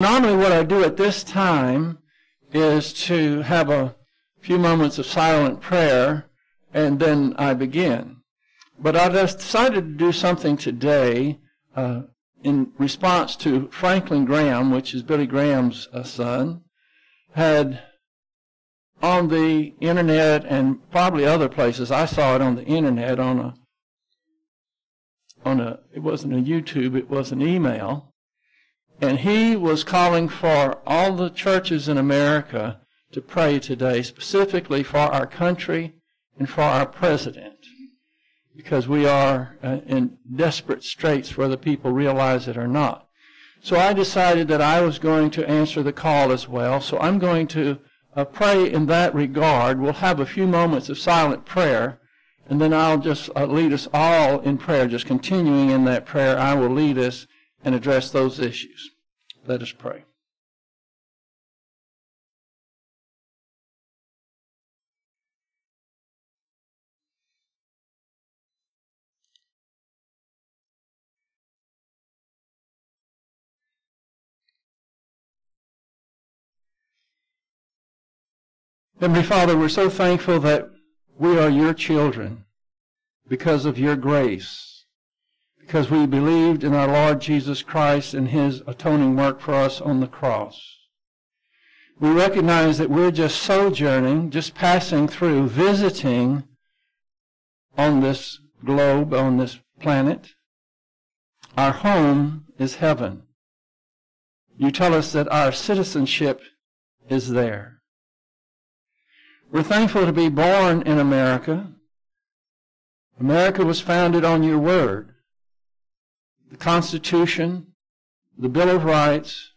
Normally what I do at this time is to have a few moments of silent prayer and then I begin. But I decided to do something today uh, in response to Franklin Graham, which is Billy Graham's uh, son, had on the internet and probably other places. I saw it on the internet on a on a it wasn't a YouTube, it was an email. And he was calling for all the churches in America to pray today, specifically for our country and for our president. Because we are uh, in desperate straits whether people realize it or not. So I decided that I was going to answer the call as well. So I'm going to uh, pray in that regard. We'll have a few moments of silent prayer, and then I'll just uh, lead us all in prayer. Just continuing in that prayer, I will lead us and address those issues. Let us pray. Heavenly Father, we're so thankful that we are your children because of your grace, because we believed in our Lord Jesus Christ and his atoning work for us on the cross. We recognize that we're just sojourning, just passing through, visiting on this globe, on this planet. Our home is heaven. You tell us that our citizenship is there. We're thankful to be born in America. America was founded on your word. The Constitution, the Bill of Rights,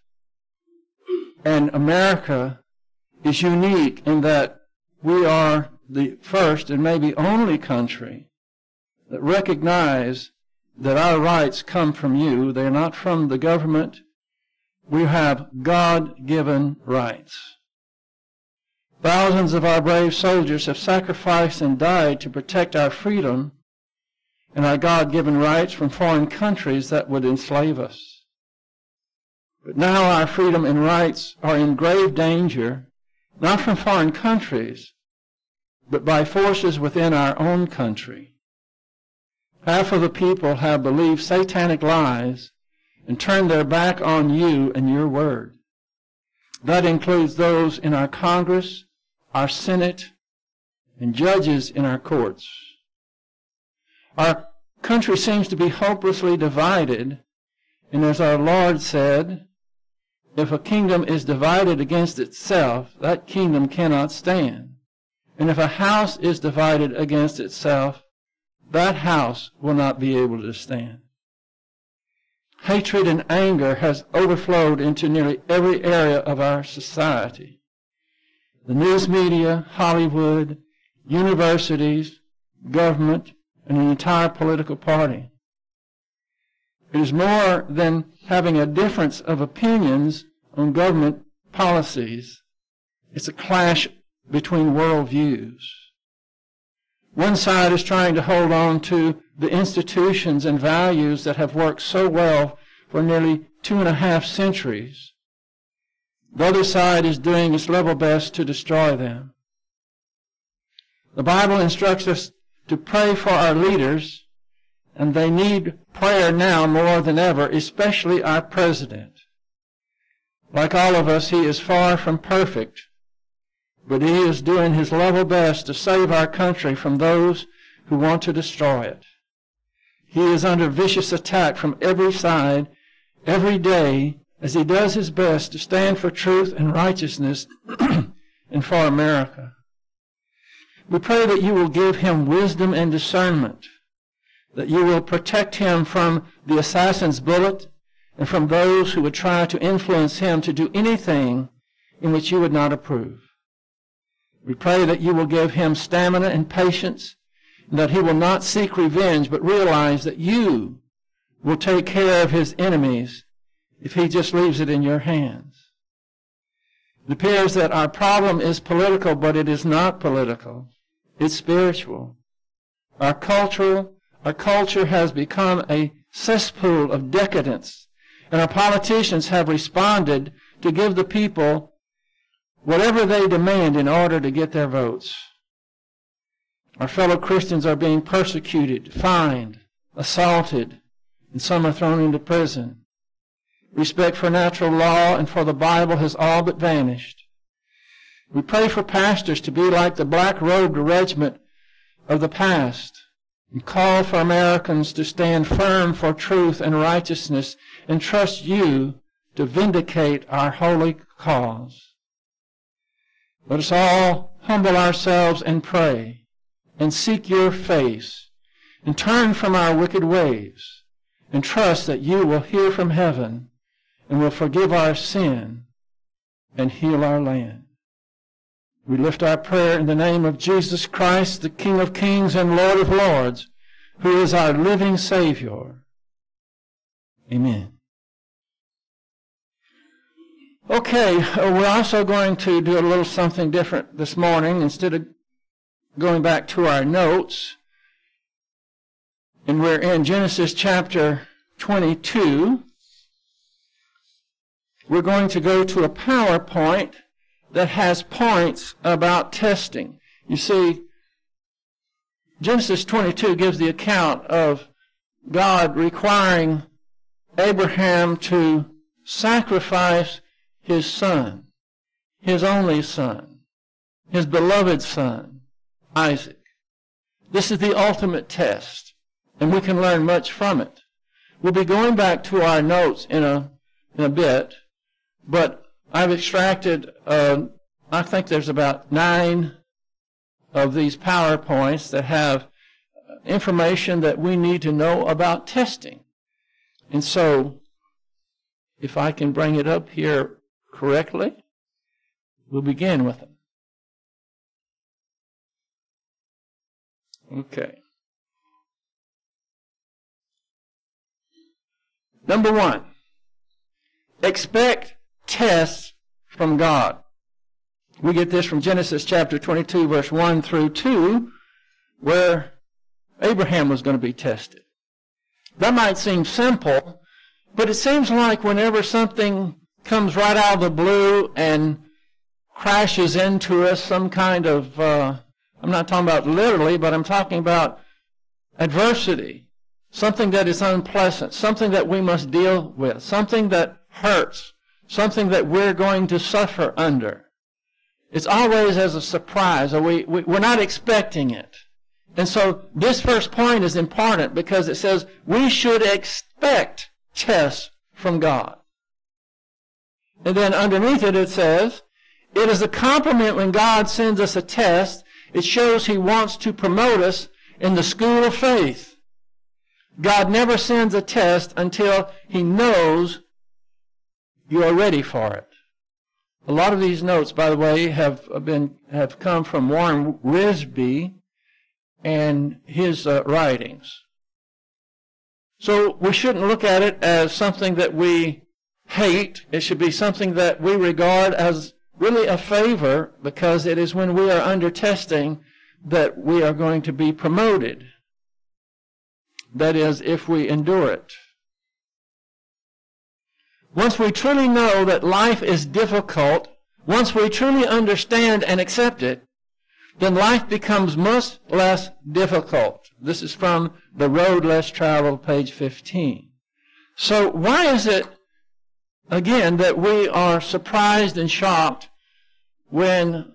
and America is unique in that we are the first and maybe only country that recognize that our rights come from you. They're not from the government. We have God-given rights. Thousands of our brave soldiers have sacrificed and died to protect our freedom and our God-given rights from foreign countries that would enslave us. But now our freedom and rights are in grave danger, not from foreign countries, but by forces within our own country. Half of the people have believed satanic lies and turned their back on you and your word. That includes those in our Congress our Senate, and judges in our courts. Our country seems to be hopelessly divided, and as our Lord said, if a kingdom is divided against itself, that kingdom cannot stand. And if a house is divided against itself, that house will not be able to stand. Hatred and anger has overflowed into nearly every area of our society the news media, Hollywood, universities, government, an entire political party. It is more than having a difference of opinions on government policies. It's a clash between worldviews. One side is trying to hold on to the institutions and values that have worked so well for nearly two and a half centuries. The other side is doing its level best to destroy them. The Bible instructs us to pray for our leaders, and they need prayer now more than ever, especially our president. Like all of us, he is far from perfect, but he is doing his level best to save our country from those who want to destroy it. He is under vicious attack from every side every day as he does his best to stand for truth and righteousness and for America. We pray that you will give him wisdom and discernment, that you will protect him from the assassin's bullet and from those who would try to influence him to do anything in which you would not approve. We pray that you will give him stamina and patience, and that he will not seek revenge, but realize that you will take care of his enemies if he just leaves it in your hands. It appears that our problem is political, but it is not political. It's spiritual. Our cultural, our culture has become a cesspool of decadence And our politicians have responded to give the people whatever they demand in order to get their votes. Our fellow Christians are being persecuted, fined, assaulted, and some are thrown into prison. Respect for natural law and for the Bible has all but vanished. We pray for pastors to be like the black-robed regiment of the past and call for Americans to stand firm for truth and righteousness and trust you to vindicate our holy cause. Let us all humble ourselves and pray and seek your face and turn from our wicked ways and trust that you will hear from heaven and will forgive our sin and heal our land. We lift our prayer in the name of Jesus Christ, the King of kings and Lord of lords, who is our living Savior. Amen. Okay, uh, we're also going to do a little something different this morning. Instead of going back to our notes, and we're in Genesis chapter 22, we're going to go to a PowerPoint that has points about testing. You see, Genesis 22 gives the account of God requiring Abraham to sacrifice his son, his only son, his beloved son, Isaac. This is the ultimate test, and we can learn much from it. We'll be going back to our notes in a, in a bit, but I've extracted, uh, I think there's about nine of these PowerPoints that have information that we need to know about testing. And so, if I can bring it up here correctly, we'll begin with them. Okay. Number one, expect tests from God. We get this from Genesis chapter 22, verse 1 through 2, where Abraham was going to be tested. That might seem simple, but it seems like whenever something comes right out of the blue and crashes into us, some kind of, uh, I'm not talking about literally, but I'm talking about adversity, something that is unpleasant, something that we must deal with, something that hurts, something that we're going to suffer under. It's always as a surprise, or we, we, we're not expecting it. And so this first point is important because it says we should expect tests from God. And then underneath it, it says, it is a compliment when God sends us a test. It shows He wants to promote us in the school of faith. God never sends a test until He knows you are ready for it. A lot of these notes, by the way, have been have come from Warren Wiersbe and his uh, writings. So we shouldn't look at it as something that we hate. It should be something that we regard as really a favor because it is when we are under testing that we are going to be promoted. That is, if we endure it. Once we truly know that life is difficult, once we truly understand and accept it, then life becomes much less difficult. This is from The Road Less Traveled, page 15. So why is it, again, that we are surprised and shocked when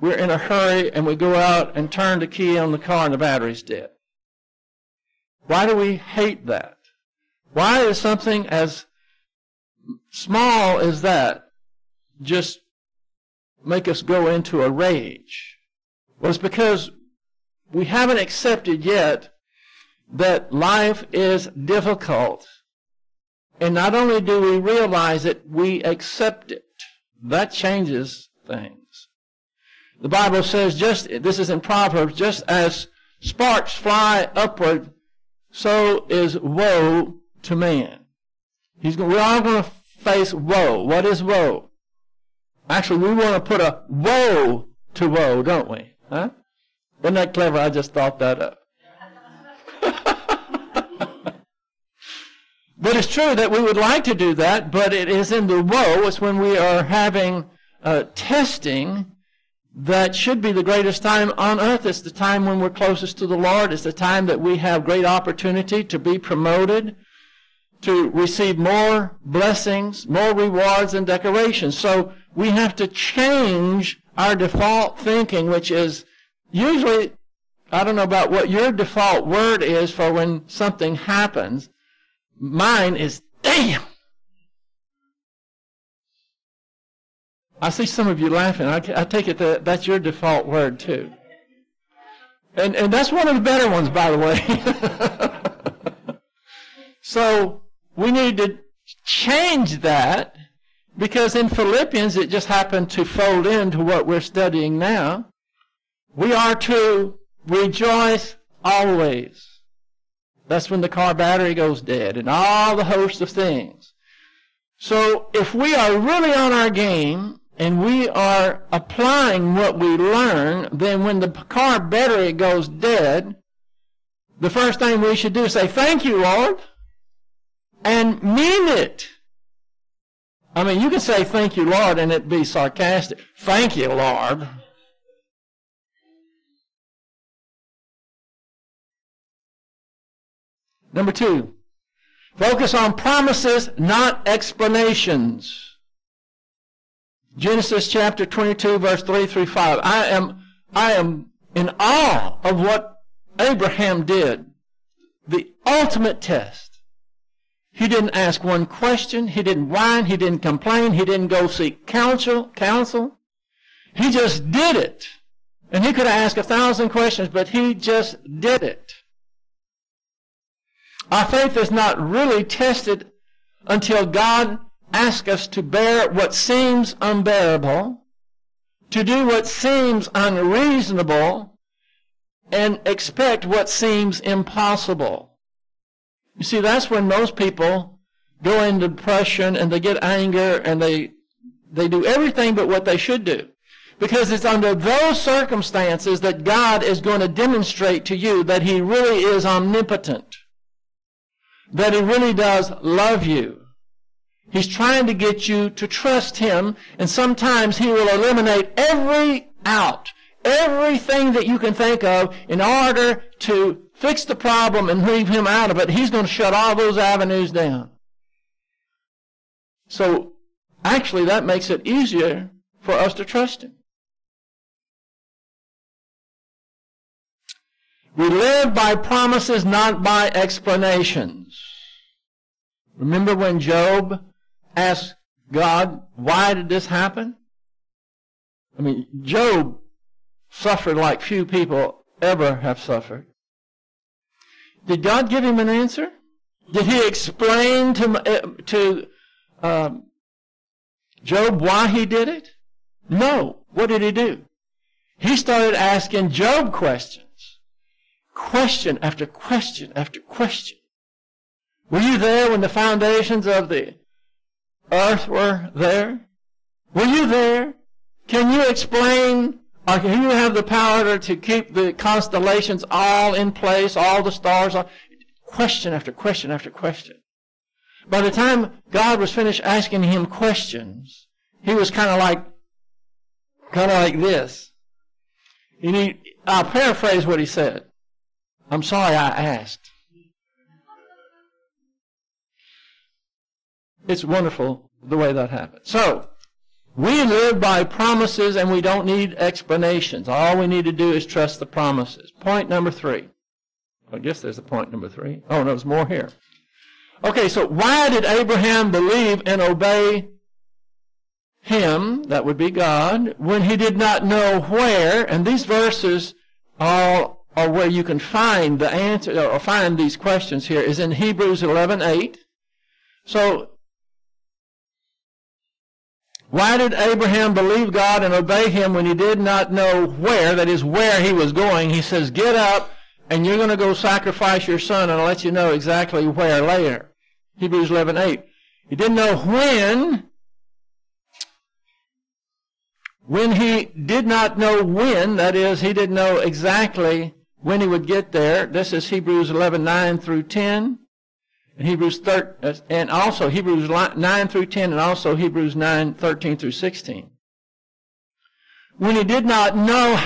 we're in a hurry and we go out and turn the key on the car and the battery's dead? Why do we hate that? Why is something as small as that just make us go into a rage? Well, it's because we haven't accepted yet that life is difficult. And not only do we realize it, we accept it. That changes things. The Bible says just, this is in Proverbs, just as sparks fly upward, so is woe to man. He's, we're all going to face woe. What is woe? Actually, we want to put a woe to woe, don't we? Huh? Wasn't that clever? I just thought that up. But it's true that we would like to do that, but it is in the woe. It's when we are having uh, testing that should be the greatest time on earth. It's the time when we're closest to the Lord. It's the time that we have great opportunity to be promoted, to receive more blessings, more rewards and decorations. So we have to change our default thinking, which is usually, I don't know about what your default word is for when something happens. Mine is damn. I see some of you laughing. I, I take it that that's your default word too. And, and that's one of the better ones, by the way. so we need to change that because in Philippians it just happened to fold into what we're studying now. We are to rejoice always. That's when the car battery goes dead and all the host of things. So if we are really on our game and we are applying what we learn, then when the car battery goes dead, the first thing we should do is say, thank you, Lord, and mean it. I mean, you can say thank you, Lord, and it be sarcastic. Thank you, Lord. Number two, focus on promises, not explanations. Genesis chapter 22, verse 3 through 5. I am, I am in awe of what Abraham did. The ultimate test. He didn't ask one question. He didn't whine. He didn't complain. He didn't go seek counsel. Counsel. He just did it. And he could have asked a thousand questions, but he just did it. Our faith is not really tested until God asks us to bear what seems unbearable, to do what seems unreasonable, and expect what seems impossible. You see, that's when most people go into depression and they get anger and they, they do everything but what they should do. Because it's under those circumstances that God is going to demonstrate to you that He really is omnipotent that he really does love you. He's trying to get you to trust him, and sometimes he will eliminate every out, everything that you can think of in order to fix the problem and leave him out of it. He's going to shut all those avenues down. So, actually, that makes it easier for us to trust him. We live by promises, not by explanations. Remember when Job asked God, why did this happen? I mean, Job suffered like few people ever have suffered. Did God give him an answer? Did he explain to, to um, Job why he did it? No. What did he do? He started asking Job questions question after question after question. Were you there when the foundations of the earth were there? Were you there? Can you explain or can you have the power to keep the constellations all in place, all the stars? Question after question after question. By the time God was finished asking him questions, he was kind of like, kind of like this. He, I'll paraphrase what he said. I'm sorry I asked. It's wonderful the way that happened. So, we live by promises and we don't need explanations. All we need to do is trust the promises. Point number three. I guess there's a point number three. Oh, no, there's more here. Okay, so why did Abraham believe and obey him, that would be God, when he did not know where? And these verses all or where you can find the answer or find these questions here is in Hebrews 11:8. So why did Abraham believe God and obey him when he did not know where, that is where he was going? He says, "Get up and you're going to go sacrifice your son and I'll let you know exactly where later." Hebrews 11:8. He didn't know when when he did not know when, that is, he didn't know exactly when he would get there. This is Hebrews 11, 9 through 10. Hebrews 13, and also Hebrews 9 through 10, and also Hebrews 9, 13 through 16. When he did not know,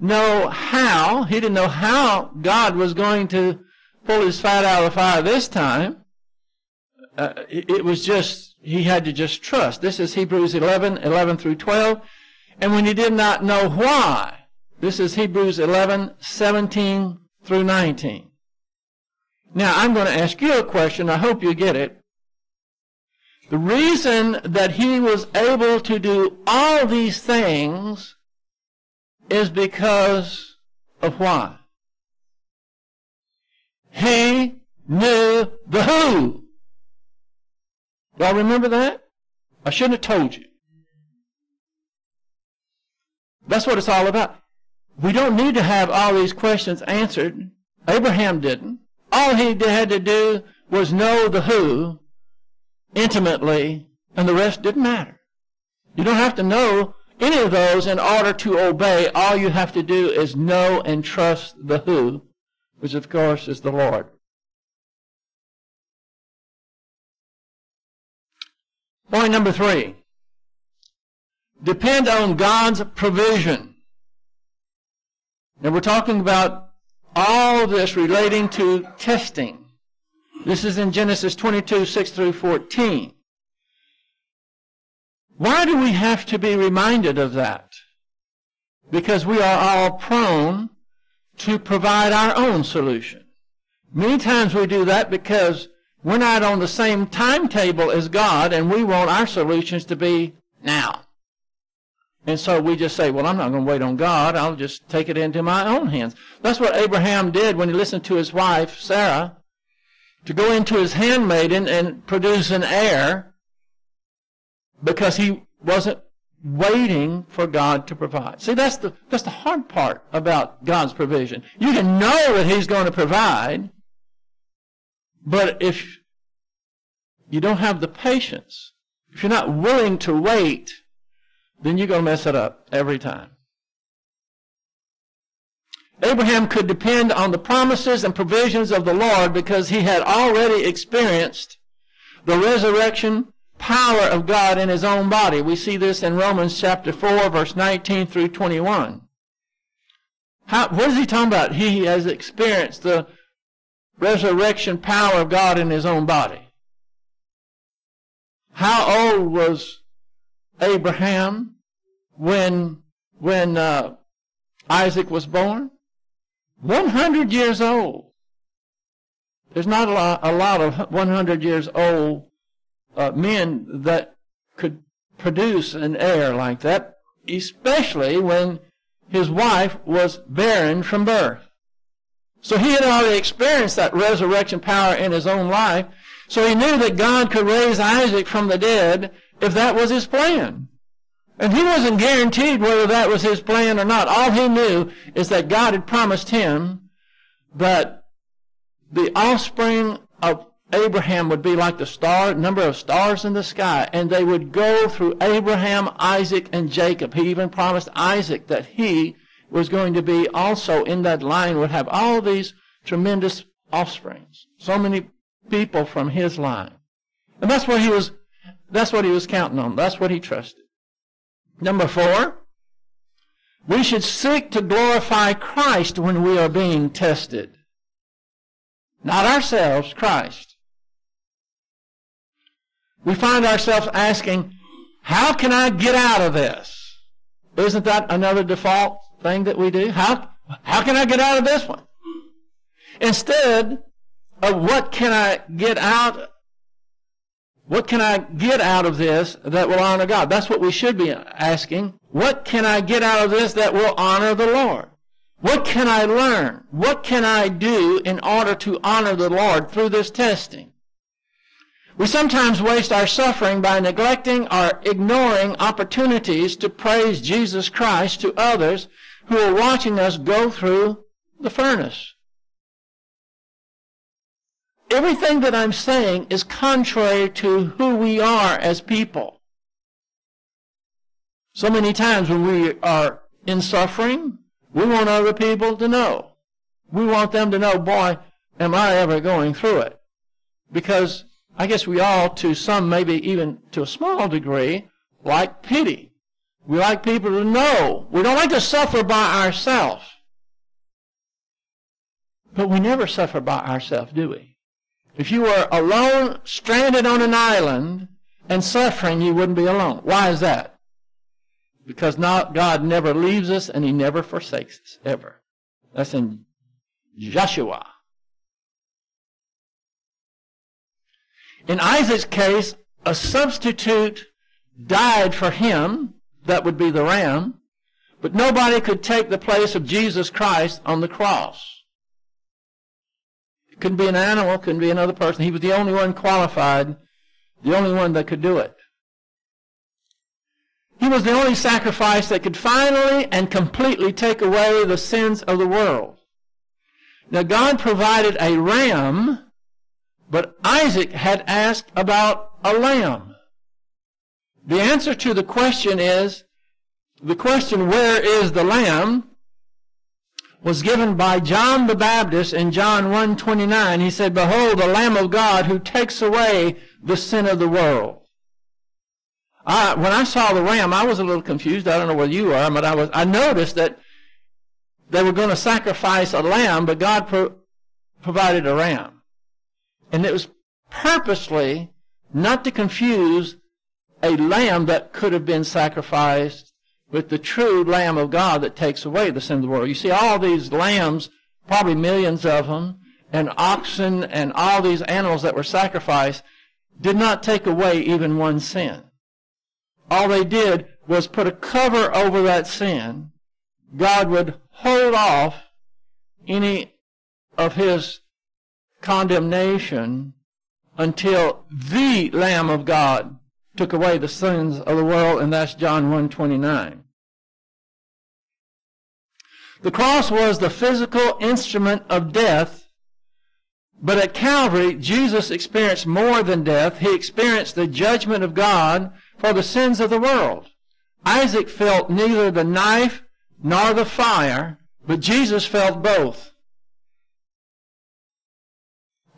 know how, he didn't know how God was going to pull his fat out of the fire this time. Uh, it, it was just, he had to just trust. This is Hebrews 11, 11 through 12. And when he did not know why, this is Hebrews 11, 17 through 19. Now, I'm going to ask you a question. I hope you get it. The reason that he was able to do all these things is because of why? He knew the who. Y'all remember that? I shouldn't have told you. That's what it's all about. We don't need to have all these questions answered. Abraham didn't. All he had to do was know the who intimately, and the rest didn't matter. You don't have to know any of those in order to obey. All you have to do is know and trust the who, which of course is the Lord. Point number three. Depend on God's provision. Now we're talking about all this relating to testing. This is in Genesis 22, 6 through 14. Why do we have to be reminded of that? Because we are all prone to provide our own solution. Many times we do that because we're not on the same timetable as God and we want our solutions to be now. And so we just say, well, I'm not going to wait on God. I'll just take it into my own hands. That's what Abraham did when he listened to his wife, Sarah, to go into his handmaiden and produce an heir because he wasn't waiting for God to provide. See, that's the, that's the hard part about God's provision. You can know that he's going to provide, but if you don't have the patience, if you're not willing to wait, then you're going to mess it up every time. Abraham could depend on the promises and provisions of the Lord because he had already experienced the resurrection power of God in his own body. We see this in Romans chapter 4, verse 19 through 21. How, what is he talking about? He has experienced the resurrection power of God in his own body. How old was Abraham when, when uh, Isaac was born? 100 years old. There's not a lot, a lot of 100 years old uh, men that could produce an heir like that, especially when his wife was barren from birth. So he had already experienced that resurrection power in his own life. So he knew that God could raise Isaac from the dead if that was his plan. And he wasn't guaranteed whether that was his plan or not. All he knew is that God had promised him that the offspring of Abraham would be like the star, number of stars in the sky, and they would go through Abraham, Isaac, and Jacob. He even promised Isaac that he was going to be also in that line, would have all these tremendous offsprings. So many people from his line. And that's what he was, that's what he was counting on. That's what he trusted. Number four, we should seek to glorify Christ when we are being tested. Not ourselves, Christ. We find ourselves asking, how can I get out of this? Isn't that another default thing that we do? How, how can I get out of this one? Instead of what can I get out what can I get out of this that will honor God? That's what we should be asking. What can I get out of this that will honor the Lord? What can I learn? What can I do in order to honor the Lord through this testing? We sometimes waste our suffering by neglecting or ignoring opportunities to praise Jesus Christ to others who are watching us go through the furnace. Everything that I'm saying is contrary to who we are as people. So many times when we are in suffering, we want other people to know. We want them to know, boy, am I ever going through it. because I guess we all, to some, maybe even to a small degree, like pity. We like people to know. We don't like to suffer by ourselves. But we never suffer by ourselves, do we? If you were alone, stranded on an island, and suffering, you wouldn't be alone. Why is that? Because not, God never leaves us and He never forsakes us, ever. That's in Joshua. In Isaac's case, a substitute died for him. That would be the ram. But nobody could take the place of Jesus Christ on the cross. Couldn't be an animal, couldn't be another person. He was the only one qualified, the only one that could do it. He was the only sacrifice that could finally and completely take away the sins of the world. Now God provided a ram but Isaac had asked about a lamb. The answer to the question is, the question, where is the lamb, was given by John the Baptist in John 1.29. He said, Behold, the Lamb of God who takes away the sin of the world. I, when I saw the ram, I was a little confused. I don't know whether you are, but I was. I noticed that they were going to sacrifice a lamb, but God pro- provided a ram. And it was purposely not to confuse a lamb that could have been sacrificed with the true Lamb of God that takes away the sin of the world. You see, all these lambs, probably millions of them, and oxen and all these animals that were sacrificed, did not take away even one sin. All they did was put a cover over that sin. God would hold off any of his condemnation until the Lamb of God took away the sins of the world, and that's John 1.29. The cross was the physical instrument of death, but at Calvary, Jesus experienced more than death. He experienced the judgment of God for the sins of the world. Isaac felt neither the knife nor the fire, but Jesus felt both.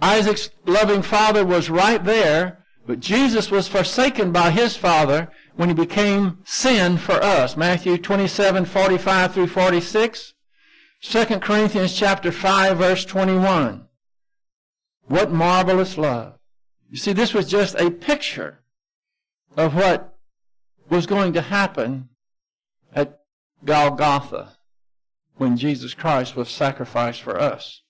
Isaac's loving father was right there, but Jesus was forsaken by his father when he became sin for us. Matthew 27, 45 through 46. 2 Corinthians chapter 5, verse 21. What marvelous love. You see, this was just a picture of what was going to happen at Golgotha when Jesus Christ was sacrificed for us.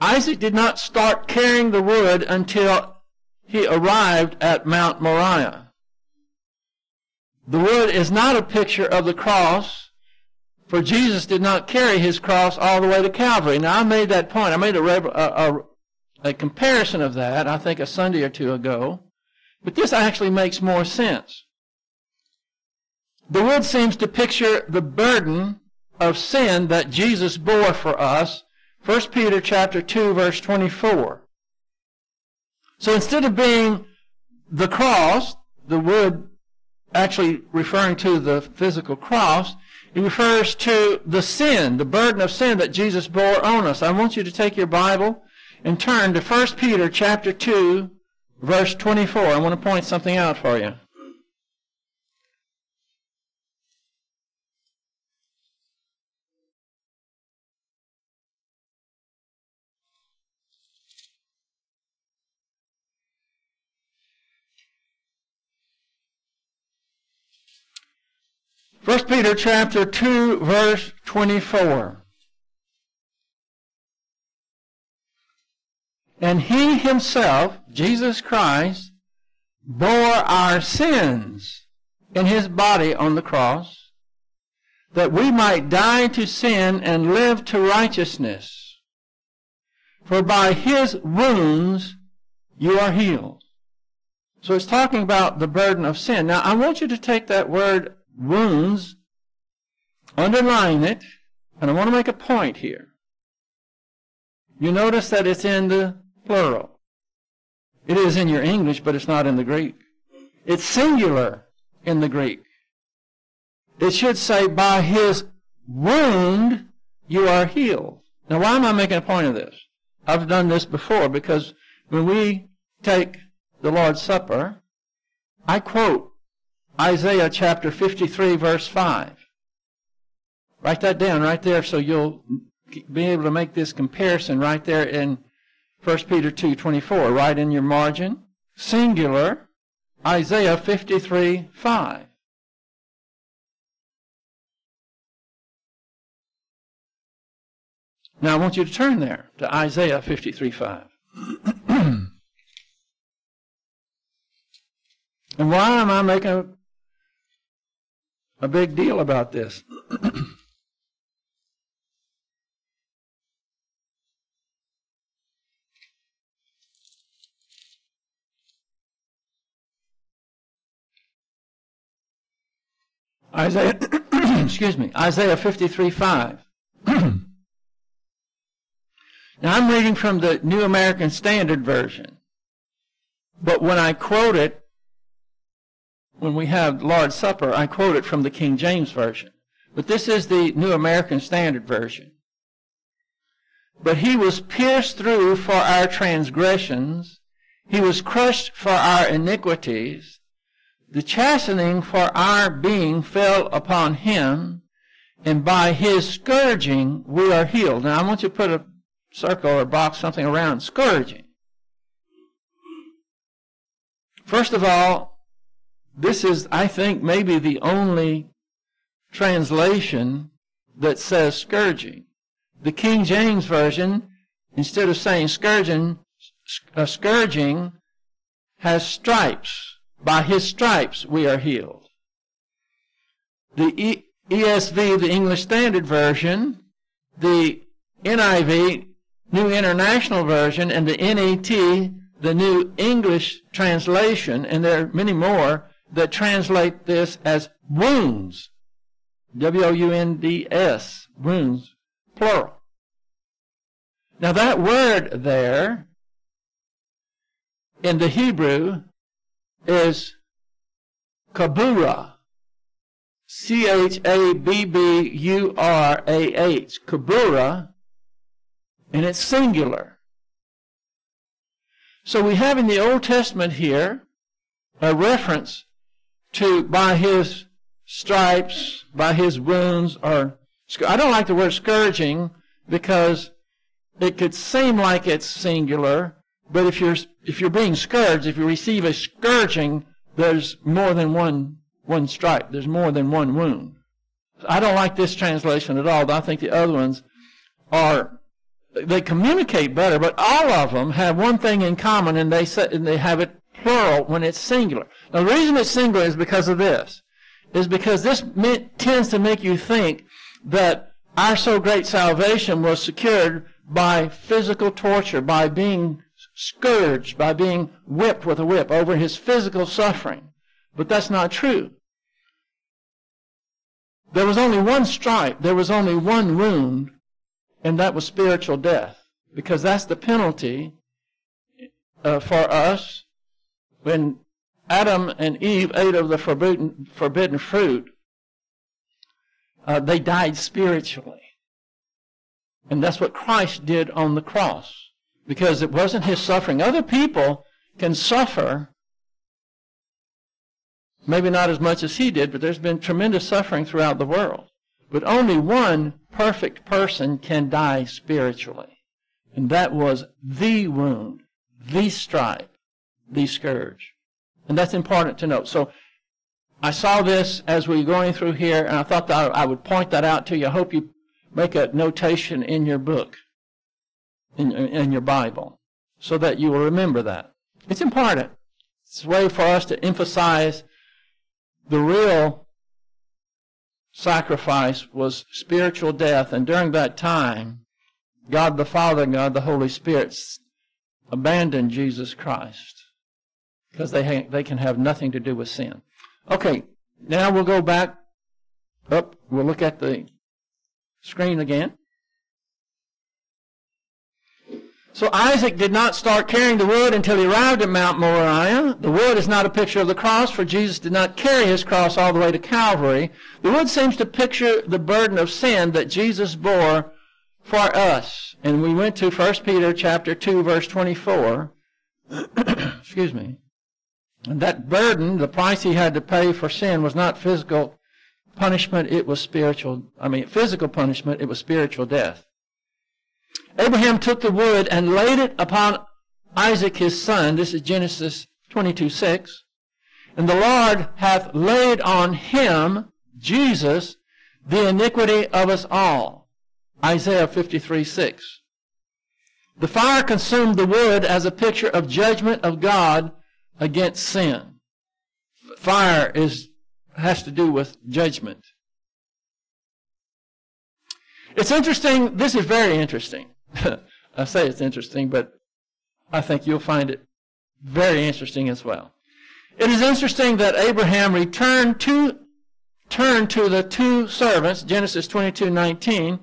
Isaac did not start carrying the wood until he arrived at Mount Moriah. The wood is not a picture of the cross, for Jesus did not carry his cross all the way to Calvary. Now, I made that point. I made a, a, a, a comparison of that, I think, a Sunday or two ago. But this actually makes more sense. The wood seems to picture the burden of sin that Jesus bore for us 1 Peter chapter 2 verse 24. So instead of being the cross, the wood actually referring to the physical cross, it refers to the sin, the burden of sin that Jesus bore on us. I want you to take your Bible and turn to 1 Peter chapter 2 verse 24. I want to point something out for you. 1 Peter chapter 2 verse 24. And he himself, Jesus Christ, bore our sins in his body on the cross, that we might die to sin and live to righteousness. For by his wounds you are healed. So it's talking about the burden of sin. Now I want you to take that word wounds, underlying it, and I want to make a point here. You notice that it's in the plural. It is in your English, but it's not in the Greek. It's singular in the Greek. It should say, by his wound you are healed. Now, why am I making a point of this? I've done this before because when we take the Lord's Supper, I quote Isaiah chapter 53, verse 5. Write that down right there so you'll be able to make this comparison right there in 1 Peter 2.24, right in your margin. Singular, Isaiah 53, 5. Now I want you to turn there to Isaiah 53, 5. and why am I making a, big deal about this? Isaiah, excuse me, Isaiah 53, 5. now I'm reading from the New American Standard Version. But when I quote it, when we have Lord's Supper, I quote it from the King James Version. But this is the New American Standard Version. But he was pierced through for our transgressions. He was crushed for our iniquities. The chastening for our being fell upon him, and by his scourging we are healed. Now I want you to put a circle or box, something around scourging. First of all, this is, I think, maybe the only translation that says scourging. The King James Version, instead of saying scourging, uh, scourging has stripes. By his stripes we are healed. The ESV, the English Standard Version, the NIV, New International Version, and the NET, the New English Translation, and there are many more that translate this as wounds. W-O-U-N-D-S, wounds, plural. Now that word there in the Hebrew is Kabura. C-H-A-B-B-U-R-A-H. Kabura. And it's singular. So we have in the Old Testament here a reference to by his stripes, by his wounds, or I don't like the word scourging because it could seem like it's singular, but if you're if you're being scourged, if you receive a scourging, there's more than one one stripe. There's more than one wound. I don't like this translation at all. I think the other ones are they communicate better, but all of them have one thing in common, and they say, and they have it plural when it's singular. Now, the reason it's singular is because of this, is because this tends to make you think that our so great salvation was secured by physical torture, by being scourged, by being whipped with a whip over his physical suffering. But that's not true. There was only one stripe, there was only one wound, and that was spiritual death. Because that's the penalty uh, for us when Adam and Eve ate of the forbidden, forbidden fruit. Uh, they died spiritually. And that's what Christ did on the cross because it wasn't his suffering. Other people can suffer, maybe not as much as he did, but there's been tremendous suffering throughout the world. But only one perfect person can die spiritually. And that was the wound, the stripe, the scourge. And that's important to note. So I saw this as we were going through here, and I thought that I would point that out to you. I hope you make a notation in your book in, in your Bible so that you will remember that. It's important. It's a way for us to emphasize the real sacrifice was spiritual death, and during that time, God the Father and God the Holy Spirit abandoned Jesus Christ because they, ha- they can have nothing to do with sin. Okay, now we'll go back up. We'll look at the screen again. So Isaac did not start carrying the wood until he arrived at Mount Moriah. The wood is not a picture of the cross, for Jesus did not carry his cross all the way to Calvary. The wood seems to picture the burden of sin that Jesus bore for us. And we went to 1 Peter chapter 2 verse 24. Excuse me. And that burden, the price he had to pay for sin was not physical punishment, it was spiritual. I mean, physical punishment, it was spiritual death. Abraham took the wood and laid it upon Isaac his son. This is Genesis 22 6. And the Lord hath laid on him, Jesus, the iniquity of us all. Isaiah 53 6. The fire consumed the wood as a picture of judgment of God against sin. Fire is, has to do with judgment. It's interesting. This is very interesting. I say it's interesting, but I think you'll find it very interesting as well. It is interesting that Abraham returned to turned to the two servants, Genesis 22:19,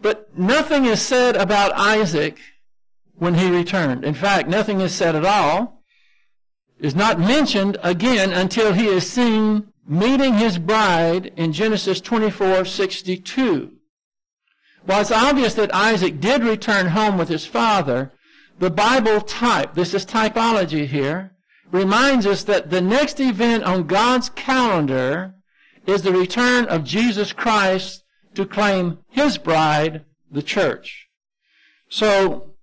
but nothing is said about Isaac when he returned. In fact, nothing is said at all. Is not mentioned again until he is seen meeting his bride in Genesis 24:62. While it's obvious that Isaac did return home with his father, the Bible type, this is typology here, reminds us that the next event on God's calendar is the return of Jesus Christ to claim his bride, the church. So,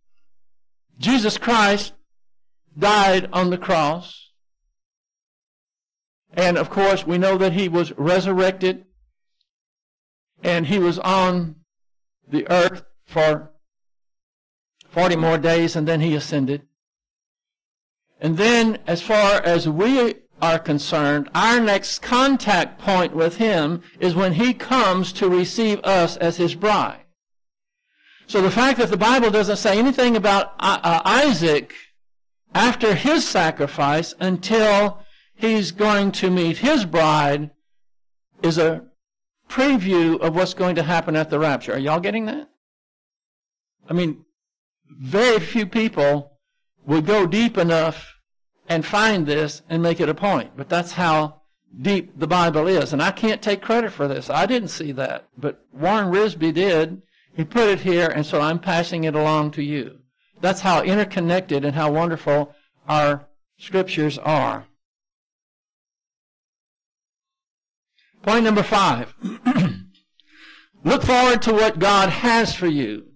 Jesus Christ died on the cross. And of course, we know that he was resurrected and he was on the earth for 40 more days and then he ascended. And then, as far as we are concerned, our next contact point with him is when he comes to receive us as his bride. So the fact that the Bible doesn't say anything about uh, Isaac after his sacrifice until he's going to meet his bride is a preview of what's going to happen at the rapture. Are y'all getting that? I mean, very few people would go deep enough and find this and make it a point. But that's how deep the Bible is. And I can't take credit for this. I didn't see that. But Warren Wiersbe did. He put it here, and so I'm passing it along to you. That's how interconnected and how wonderful our scriptures are. Point number five. Look forward to what God has for you.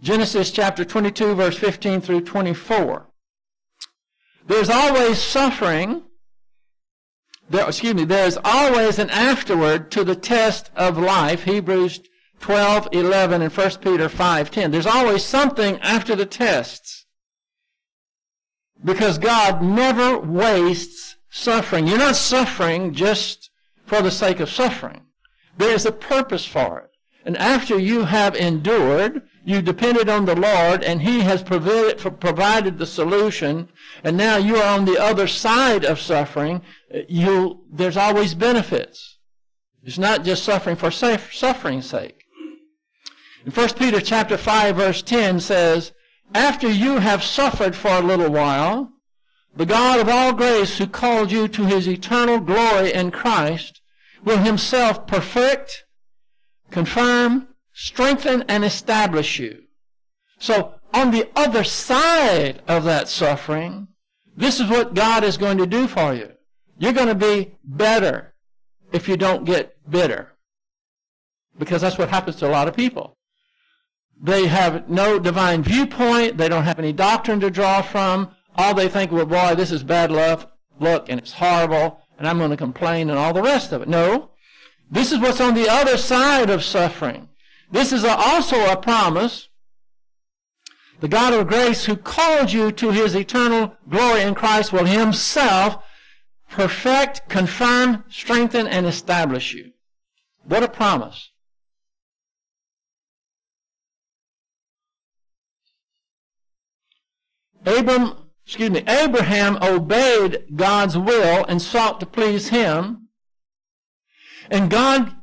Genesis chapter 22, verse 15 through 24. There's always suffering. There, excuse me, there's always an afterward to the test of life. Hebrews 12, 11, and 1 Peter 5, 10. There's always something after the tests. Because God never wastes suffering. You're not suffering just for the sake of suffering. There is a purpose for it. And after you have endured, you depended on the Lord, and He has provided, provided the solution, and now you are on the other side of suffering, you, there's always benefits. It's not just suffering for suffering's sake. In 1 Peter chapter 5 verse 10 says, After you have suffered for a little while, the God of all grace who called you to his eternal glory in Christ will himself perfect, confirm, strengthen, and establish you. So on the other side of that suffering, this is what God is going to do for you. You're going to be better if you don't get bitter. Because that's what happens to a lot of people. They have no divine viewpoint. They don't have any doctrine to draw from. All they think, well, boy, this is bad luck, look, and it's horrible, and I'm going to complain and all the rest of it. No. This is what's on the other side of suffering. This is also a promise. The God of grace who called you to his eternal glory in Christ will himself perfect, confirm, strengthen, and establish you. What a promise. Abram, excuse me, Abraham obeyed God's will and sought to please him. And God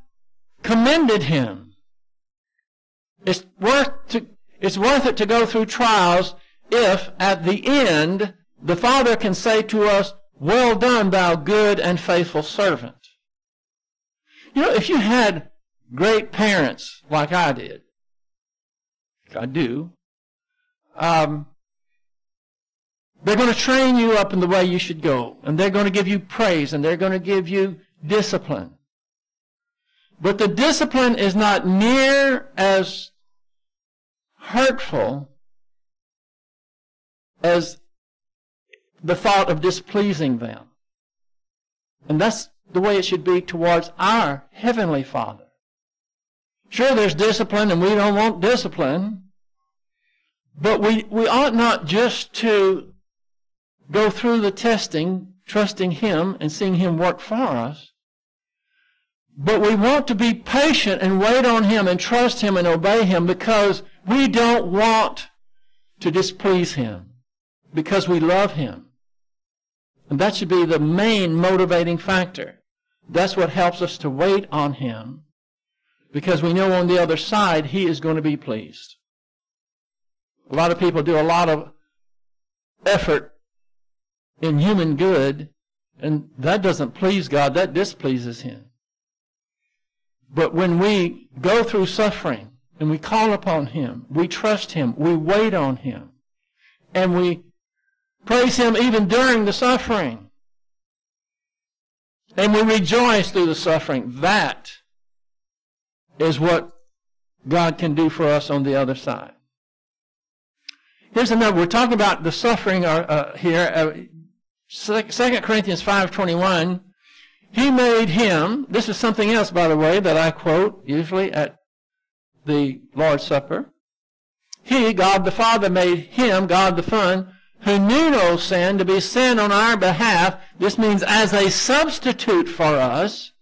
commended him. It's worth, to, it's worth it to go through trials if at the end the Father can say to us, well done, thou good and faithful servant. You know, if you had great parents like I did, I do. Um, they're going to train you up in the way you should go, and they're going to give you praise, and they're going to give you discipline. But the discipline is not near as hurtful as the thought of displeasing them. And that's the way it should be towards our Heavenly Father. Sure, there's discipline, and we don't want discipline. But we, we ought not just to go through the testing, trusting Him and seeing Him work for us. But we want to be patient and wait on Him and trust Him and obey Him because we don't want to displease Him. Because we love Him. And that should be the main motivating factor. That's what helps us to wait on Him. Because we know on the other side He is going to be pleased. A lot of people do a lot of effort in human good, and that doesn't please God, that displeases Him. But when we go through suffering and we call upon Him, we trust Him, we wait on Him, and we praise Him even during the suffering, and we rejoice through the suffering, that is what God can do for us on the other side. Here's another. We're talking about the suffering uh, uh, here. Uh, 2 Corinthians 5.21. He made him, this is something else, by the way, that I quote usually at the Lord's Supper. He, God the Father, made him, God the Son, who knew no sin, to be sin on our behalf. This means as a substitute for us,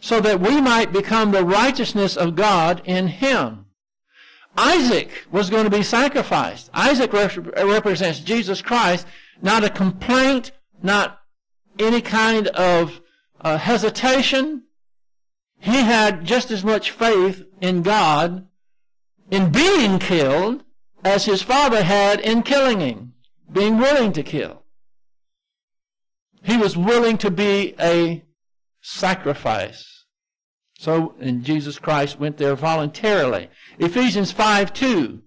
so that we might become the righteousness of God in him. Isaac was going to be sacrificed. Isaac represents Jesus Christ, not a complaint, not any kind of uh, hesitation. He had just as much faith in God in being killed as his father had in killing him, being willing to kill. He was willing to be a sacrifice. So, and Jesus Christ went there voluntarily. Ephesians 5 2.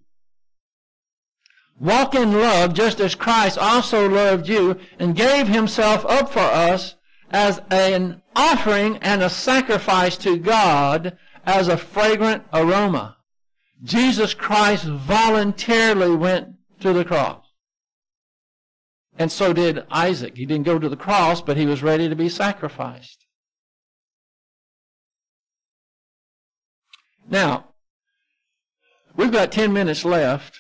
Walk in love just as Christ also loved you and gave himself up for us as an offering and a sacrifice to God as a fragrant aroma. Jesus Christ voluntarily went to the cross. And so did Isaac. He didn't go to the cross, but he was ready to be sacrificed. Now, we've got 10 minutes left,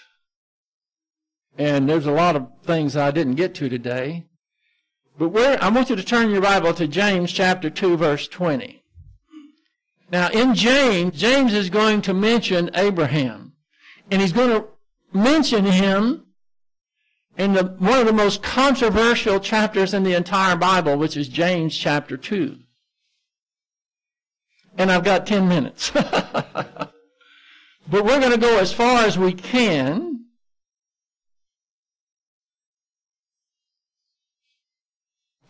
and there's a lot of things I didn't get to today. But I want you to turn your Bible to James chapter 2, verse 20. Now, in James, James is going to mention Abraham. And he's going to mention him in the, one of the most controversial chapters in the entire Bible, which is James chapter 2 and I've got 10 minutes. but we're going to go as far as we can.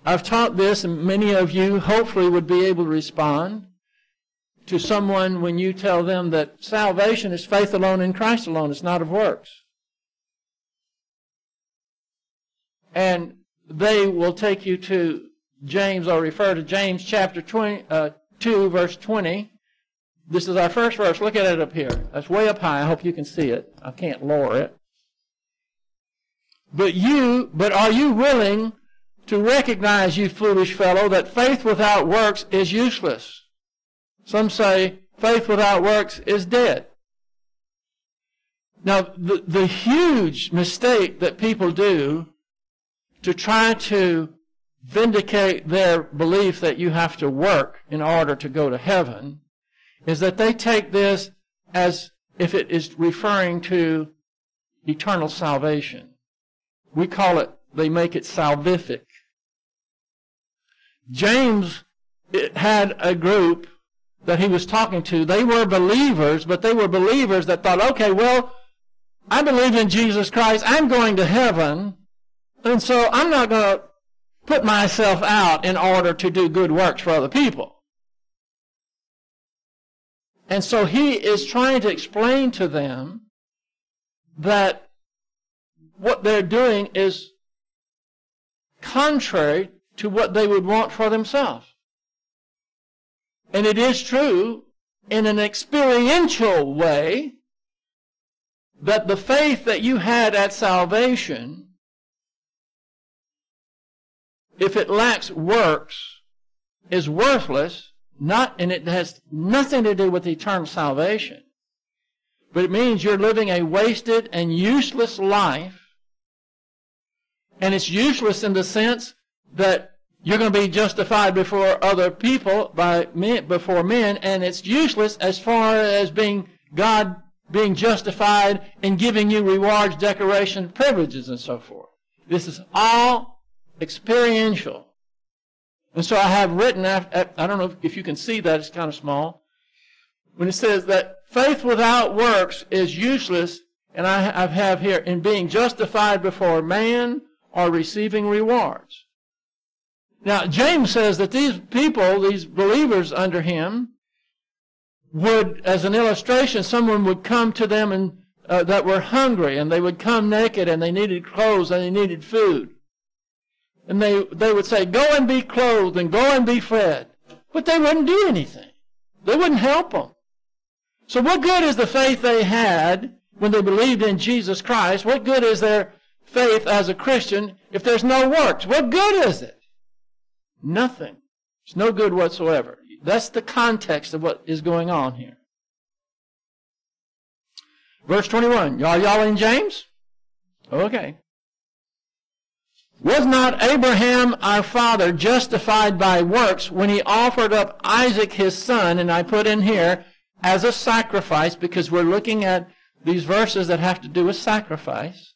I've taught this, and many of you hopefully would be able to respond to someone when you tell them that salvation is faith alone in Christ alone. It's not of works. And they will take you to James or refer to James chapter 20, uh, 2, verse 20. This is our first verse. Look at it up here. That's way up high. I hope you can see it. I can't lower it. But you, but are you willing to recognize, you foolish fellow, that faith without works is useless? Some say faith without works is dead. Now, the, the huge mistake that people do to try to vindicate their belief that you have to work in order to go to heaven is that they take this as if it is referring to eternal salvation. We call it, they make it salvific. James had a group that he was talking to. They were believers, but they were believers that thought, okay, well, I believe in Jesus Christ. I'm going to heaven. And so I'm not going to put myself out in order to do good works for other people. And so he is trying to explain to them that what they're doing is contrary to what they would want for themselves. And it is true in an experiential way that the faith that you had at salvation, if it lacks works, is worthless, not, and it has nothing to do with eternal salvation. But it means you're living a wasted and useless life. And it's useless in the sense that you're going to be justified before other people by men, before men, and it's useless as far as being God being justified in giving you rewards, decoration, privileges, and so forth. This is all experiential. And so I have written, I don't know if you can see that, it's kind of small, when it says that faith without works is useless, and I have here, in being justified before man or receiving rewards. Now, James says that these people, these believers under him, would, as an illustration, someone would come to them and uh, that were hungry, and they would come naked, and they needed clothes, and they needed food. And they, they would say, go and be clothed, and go and be fed. But they wouldn't do anything. They wouldn't help them. So what good is the faith they had when they believed in Jesus Christ? What good is their faith as a Christian if there's no works? What good is it? Nothing. It's no good whatsoever. That's the context of what is going on here. Verse 21. Y'all, y'all in James? Okay. Was not Abraham our father justified by works when he offered up Isaac his son, and I put in here, as a sacrifice, because we're looking at these verses that have to do with sacrifice.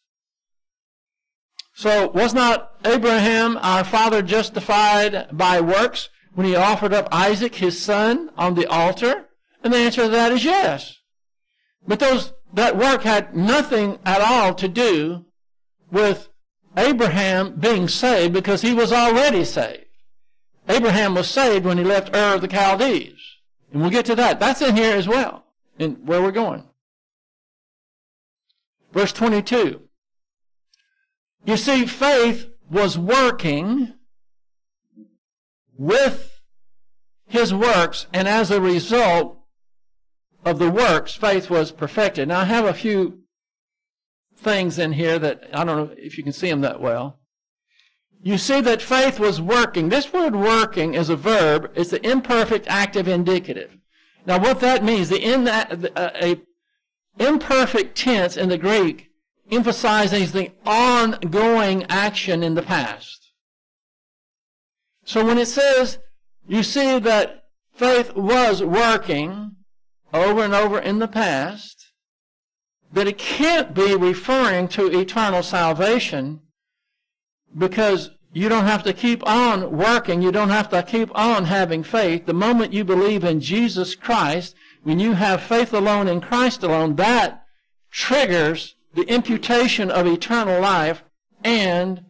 So was not Abraham our father justified by works when he offered up Isaac his son on the altar? And the answer to that is yes. But those that work had nothing at all to do with Abraham being saved because he was already saved. Abraham was saved when he left Ur of the Chaldees. And we'll get to that. That's in here as well, in where we're going. Verse 22. You see, faith was working with his works, and as a result of the works, faith was perfected. Now, I have a few things in here that I don't know if you can see them that well. You see that faith was working. This word working is a verb. It's the imperfect active indicative. Now, what that means, the in that, uh, a imperfect tense in the Greek emphasizes the ongoing action in the past. So when it says, you see that faith was working over and over in the past, that it can't be referring to eternal salvation because you don't have to keep on working. You don't have to keep on having faith. The moment you believe in Jesus Christ, when you have faith alone in Christ alone, that triggers the imputation of eternal life and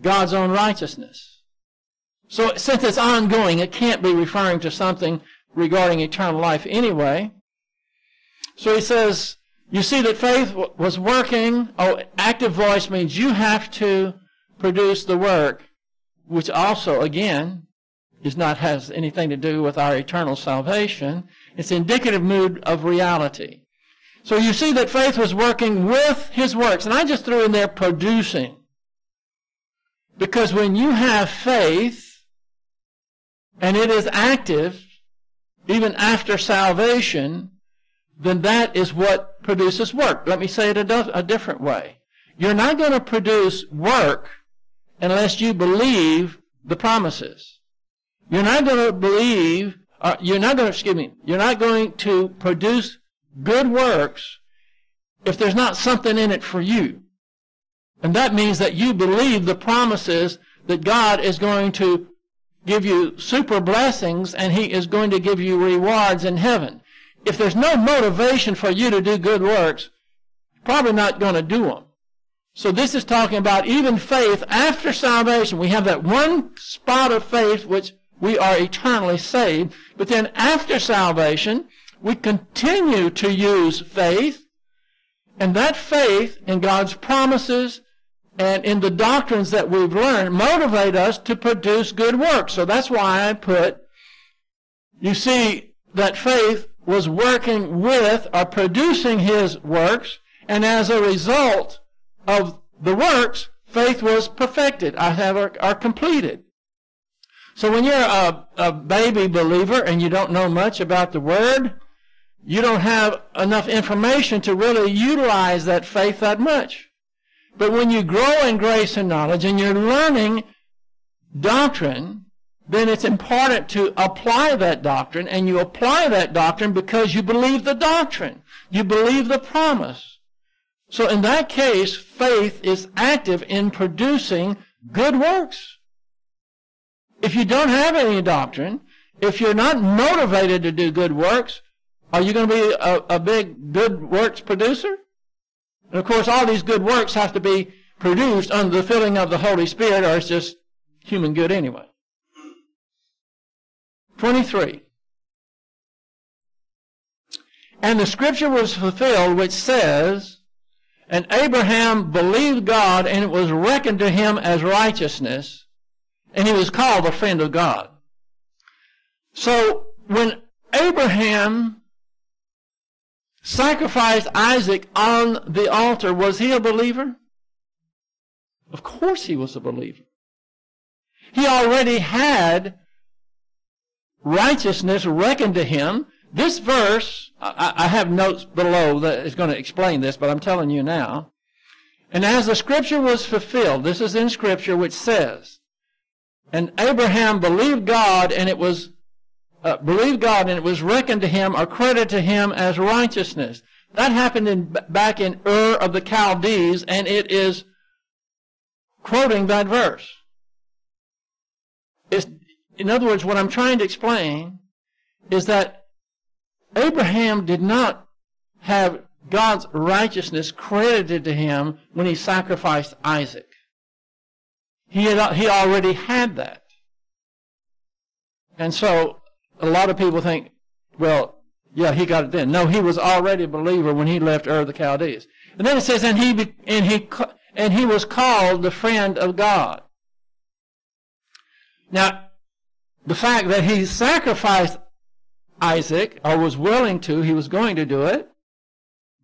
God's own righteousness. So since it's ongoing, it can't be referring to something regarding eternal life anyway. So he says, you see that faith was working. Oh, active voice means you have to produce the work, which also, again, is not has anything to do with our eternal salvation. It's indicative mood of reality. So you see that faith was working with his works. And I just threw in there producing. Because when you have faith, and it is active, even after salvation, then that is what produces work. Let me say it a, a different way. You're not going to produce work unless you believe the promises. You're not going to believe, uh, you're not going to, excuse me, you're not going to produce good works if there's not something in it for you. And that means that you believe the promises that God is going to give you super blessings and He is going to give you rewards in heaven. If there's no motivation for you to do good works, probably not going to do them. So this is talking about even faith after salvation. We have that one spot of faith which we are eternally saved. But then after salvation, we continue to use faith And that faith in God's promises and in the doctrines that we've learned motivate us to produce good works. So that's why I put, you see, that faith was working with or producing his works, and as a result of the works, faith was perfected, I have are, are completed. So when you're a, a baby believer and you don't know much about the Word, you don't have enough information to really utilize that faith that much. But when you grow in grace and knowledge and you're learning doctrine, then it's important to apply that doctrine, and you apply that doctrine because you believe the doctrine. You believe the promise. So in that case, faith is active in producing good works. If you don't have any doctrine, if you're not motivated to do good works, are you going to be a, a big good works producer? And of course, all these good works have to be produced under the filling of the Holy Spirit, or it's just human good anyway. 23. And the scripture was fulfilled which says, And Abraham believed God, and it was reckoned to him as righteousness, and he was called a friend of God. So, when Abraham sacrificed Isaac on the altar, was he a believer? Of course he was a believer. He already had righteousness reckoned to him. This verse, I, I have notes below that is going to explain this, but I'm telling you now. And as the scripture was fulfilled, this is in scripture which says, and Abraham believed God and it was uh, believed God and it was reckoned to him or credited to him as righteousness. That happened in, back in Ur of the Chaldees and it is quoting that verse. It's, in other words, what I'm trying to explain is that Abraham did not have God's righteousness credited to him when he sacrificed Isaac. He, had, he already had that. And so a lot of people think, well, yeah, he got it then. No, he was already a believer when he left Ur of the Chaldees. And then it says, and he, and he, and he was called the friend of God. Now, the fact that he sacrificed Isaac, or was willing to, he was going to do it,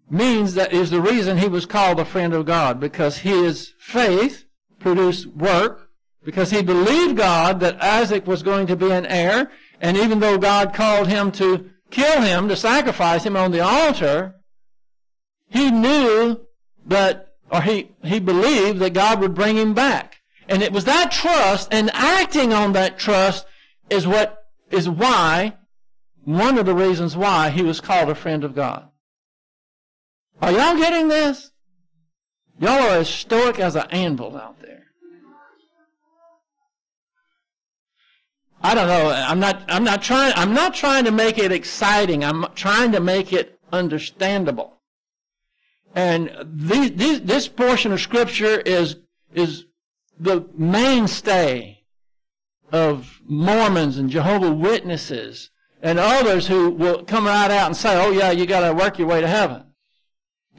means that is the reason he was called the friend of God, because his faith produced work, because he believed God that Isaac was going to be an heir, and even though God called him to kill him, to sacrifice him on the altar, he knew that, or he, he believed that God would bring him back. And it was that trust and acting on that trust is what is why, one of the reasons why he was called a friend of God. Are y'all getting this? Y'all are as stoic as an anvil out there. I don't know. I'm not. I'm not trying. I'm not trying to make it exciting. I'm trying to make it understandable. And this portion of Scripture is is the mainstay of Mormons and Jehovah Witnesses and others who will come right out and say, "Oh yeah, you got to work your way to heaven,"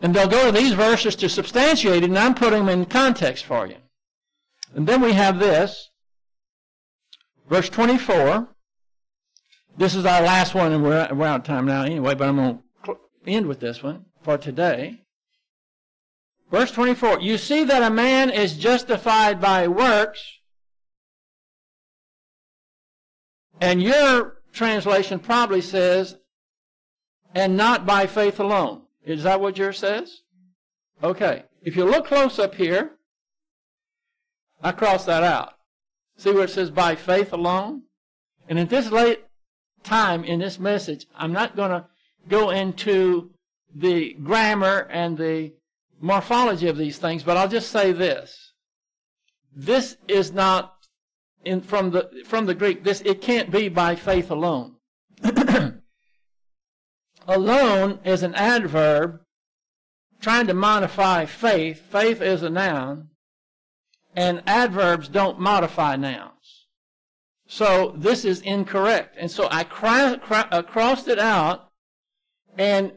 and they'll go to these verses to substantiate it, and I'm putting them in context for you. And then we have this, verse 24. This is our last one, and we're, we're out of time now anyway, but I'm going to end with this one for today. Verse 24, you see that a man is justified by works, and your translation probably says, and not by faith alone. Is that what yours says? Okay. If you look close up here, I cross that out. See where it says by faith alone? And at this late time in this message, I'm not going to go into the grammar and the morphology of these things, but I'll just say this. This is not in, from the from the Greek. This it can't be by faith alone. alone is an adverb trying to modify faith. Faith is a noun, and adverbs don't modify nouns. So this is incorrect, and so I cry, cry, uh, crossed it out, and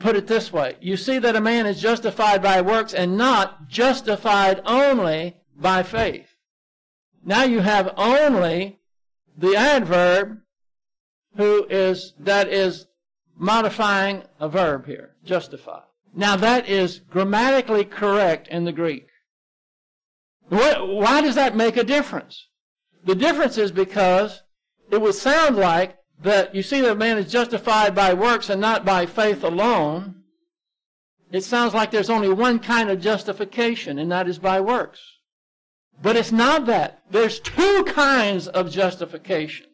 put it this way. You see that a man is justified by works and not justified only by faith. Now you have only the adverb who is, that is modifying a verb here, justify. Now that is grammatically correct in the Greek. Why does that make a difference? The difference is because it would sound like that you see that man is justified by works and not by faith alone. It sounds like there's only one kind of justification, and that is by works. But it's not that. There's two kinds of justifications.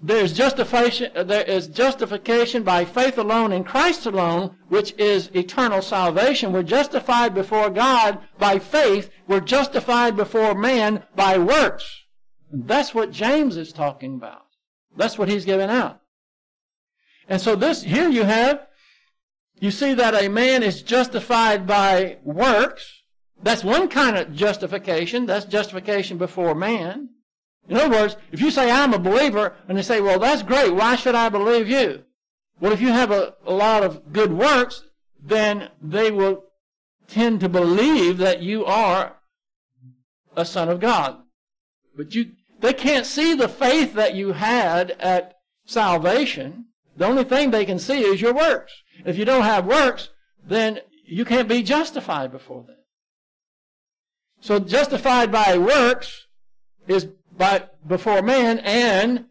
There's justification, uh, there is justification by faith alone in Christ alone, which is eternal salvation. We're justified before God by faith. We're justified before man by works. And that's what James is talking about. That's what he's giving out. And so this, here you have, you see that a man is justified by works. That's one kind of justification. That's justification before man. In other words, if you say, I'm a believer, and they say, well, that's great, why should I believe you? Well, if you have a, a lot of good works, then they will tend to believe that you are a son of God. But you, they can't see the faith that you had at salvation. The only thing they can see is your works. If you don't have works, then you can't be justified before them. So justified by works is by, before man and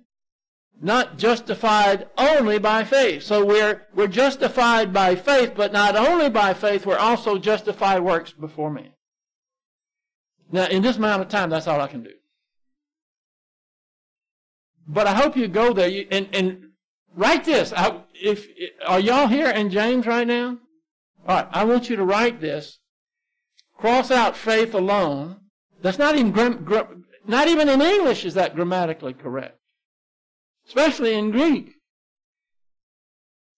not justified only by faith. So we're, we're justified by faith, but not only by faith, we're also justified works before man. Now, in this amount of time, that's all I can do. But I hope you go there you, and, and write this. I, if, are y'all here in James right now? All right, I want you to write this. Cross out faith alone. That's not even not even in English is that grammatically correct. Especially in Greek.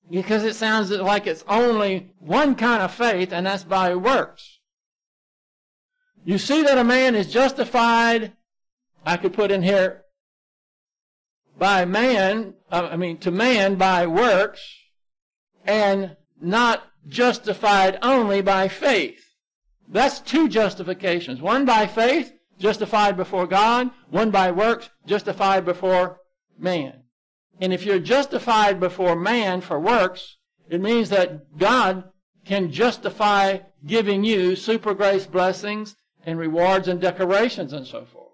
Because it sounds like it's only one kind of faith, and that's by works. You see that a man is justified, I could put in here, by man, uh, I mean, to man by works, and not justified only by faith. That's two justifications. One by faith, justified before God, one by works, justified before man. And if you're justified before man for works, it means that God can justify giving you super grace blessings and rewards and decorations and so forth.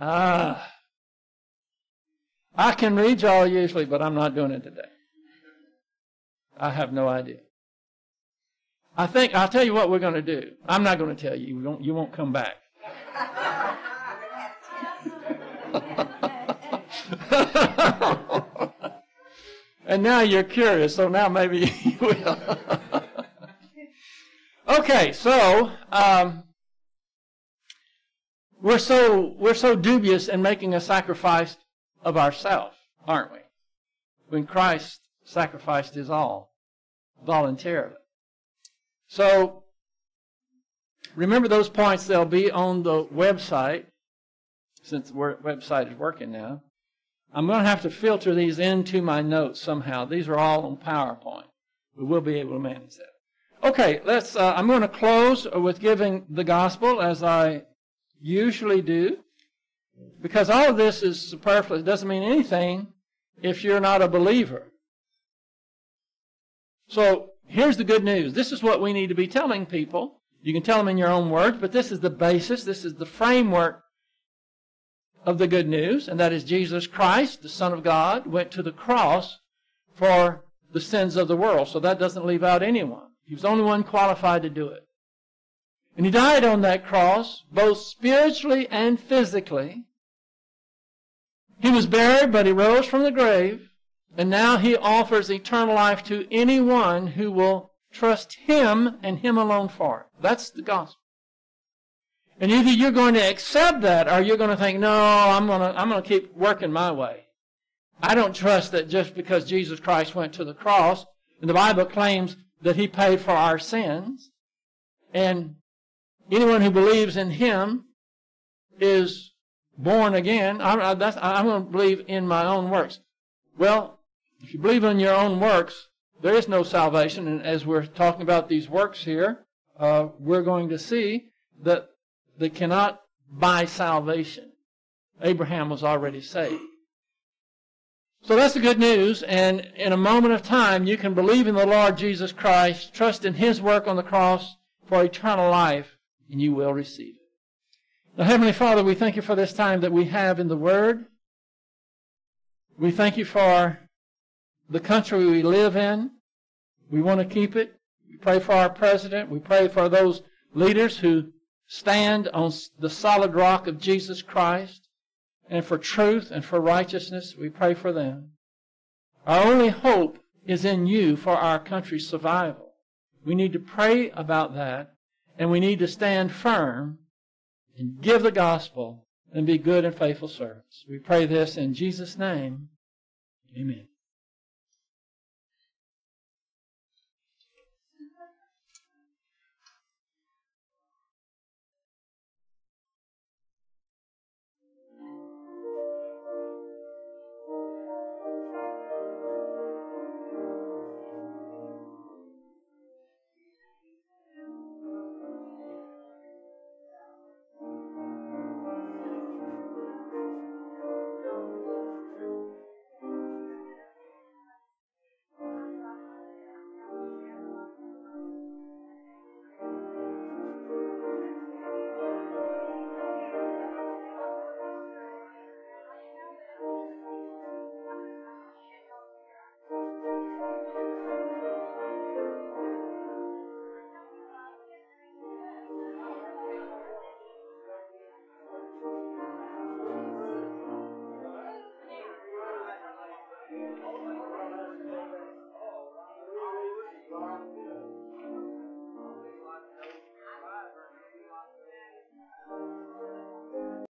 Ah. I can read y'all usually, but I'm not doing it today. I have no idea. I think, I'll tell you what we're going to do. I'm not going to tell you. You won't, you won't come back. and now you're curious, so now maybe you will. okay, so um, we're so we're so dubious in making a sacrifice of ourselves, aren't we? When Christ sacrificed his all voluntarily. So, remember those points, they'll be on the website, since the website is working now. I'm going to have to filter these into my notes somehow. These are all on PowerPoint. We will be able to manage that. Okay, let's. Uh, I'm going to close with giving the gospel as I usually do, because all of this is superfluous. It doesn't mean anything if you're not a believer. So here's the good news. This is what we need to be telling people. You can tell them in your own words, but this is the basis, this is the framework of the good news, and that is Jesus Christ, the Son of God, went to the cross for the sins of the world. So that doesn't leave out anyone. He was the only one qualified to do it. And he died on that cross, both spiritually and physically. He was buried, but he rose from the grave. And now he offers eternal life to anyone who will trust him and him alone for it. That's the gospel. And either you're going to accept that or you're going to think, no, I'm going to, I'm going to keep working my way. I don't trust that just because Jesus Christ went to the cross, and the Bible claims that he paid for our sins, and anyone who believes in him is born again. I'm, I, I'm going to believe in my own works. Well, if you believe in your own works, there is no salvation. And as we're talking about these works here, uh, we're going to see that they cannot buy salvation. Abraham was already saved. So that's the good news. And in a moment of time, you can believe in the Lord Jesus Christ, trust in His work on the cross for eternal life, and you will receive it. Now, Heavenly Father, we thank you for this time that we have in the Word. We thank you for the country we live in. We want to keep it. We pray for our president. We pray for those leaders who stand on the solid rock of Jesus Christ and for truth and for righteousness. We pray for them. Our only hope is in you for our country's survival. We need to pray about that and we need to stand firm and give the gospel and be good and faithful servants. We pray this in Jesus' name. Amen.